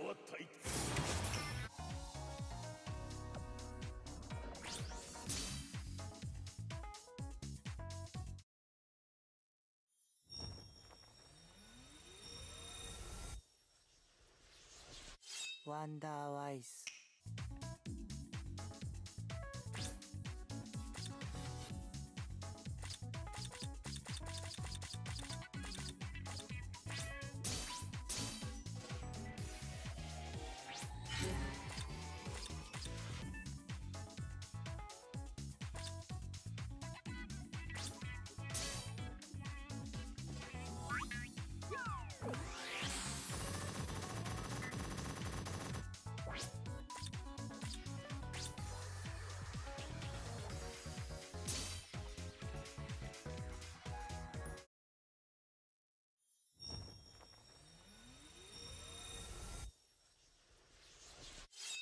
は大ワンダーワイス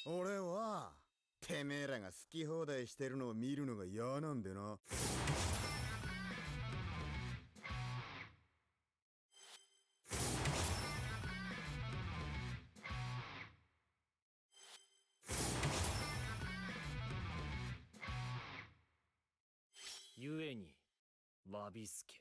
俺はてめえらが好き放題してるのを見るのが嫌なんでな。ゆえにわびすけ。